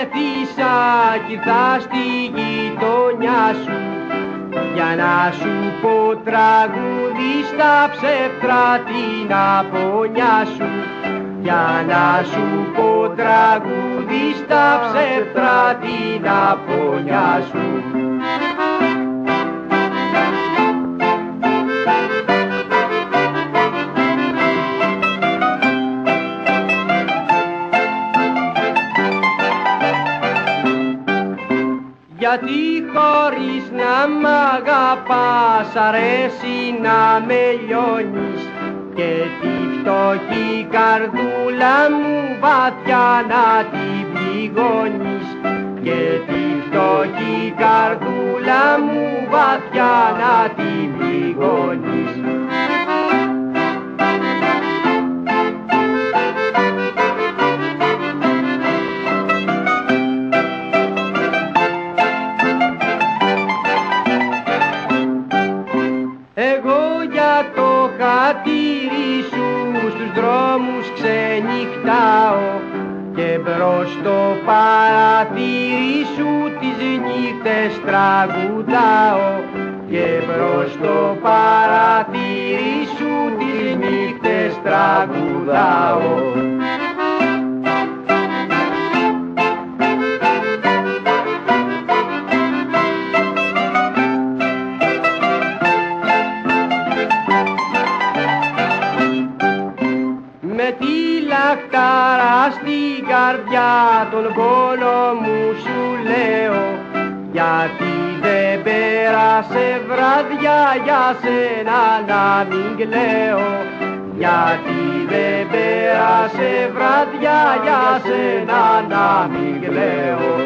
Απόψε πάλι με θύσα κι θα στη γειτονιά σου για να σου πω τραγούδι στα ψεύτρα την απονιά σου. Για να σου πω τραγούδι στα ψεύτρα την απονιά σου γιατί χωρίς να μ' αγαπάς αρέσει να με λιώνεις. Και τη φτωχή καρδούλα μου βαθιά να την πληγώνεις. Και τη φτωχή καρδούλα μου βαθιά να την πληγώνεις δρόμους ξενυχτάω και μπρος στο παραθύρι σου τις νύχτες τραγουδάω και μπρος στο παραθύρι με τη λαχτάρα στην καρδιά τον πόνο μου σου λέω. Γιατί δεν πέρασε βραδιά για σένα να μην κλαίω. Γιατί δεν πέρασε βραδιά για σένα να μην κλαίω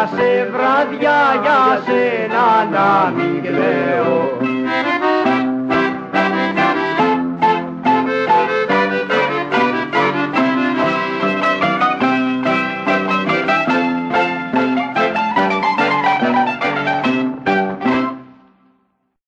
πέρασε βραδιά για σένα να μην κλαίω